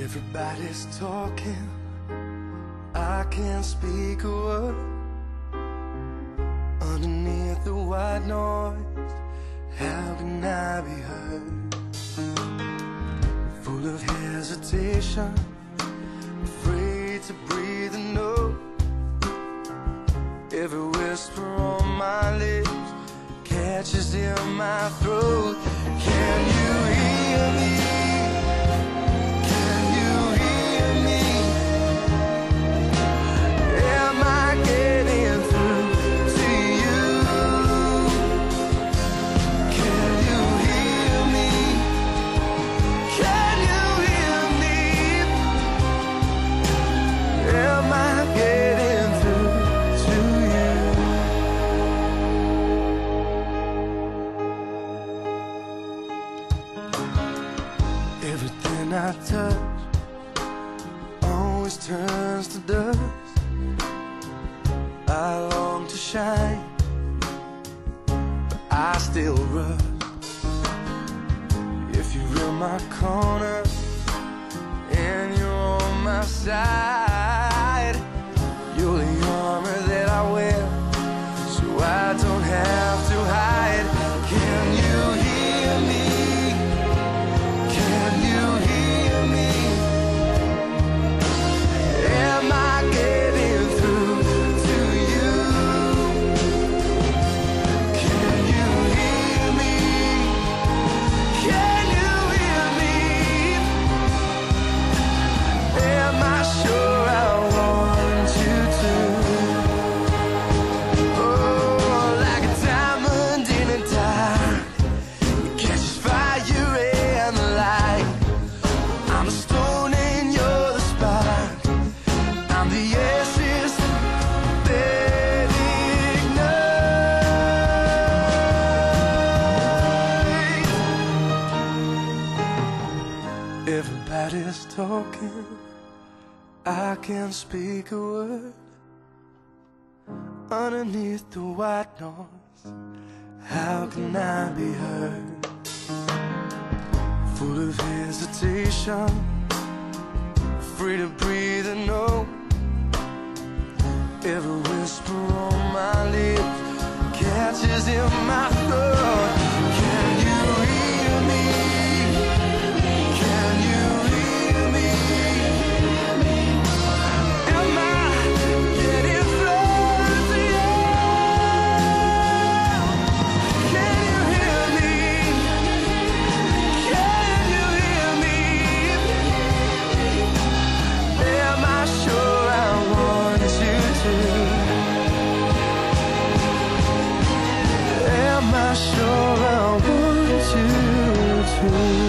Everybody's talking, I can't speak a word. Underneath the white noise, how can I be heard? Full of hesitation, afraid to breathe catches in my throat. I touch always turns to dust. I long to shine, but I still rust. If you're in my corner Everybody's talking. I can't speak a word underneath the white noise. How can I be heard? Full of hesitation, free to breathe. Every whisper on my lips catches in my Am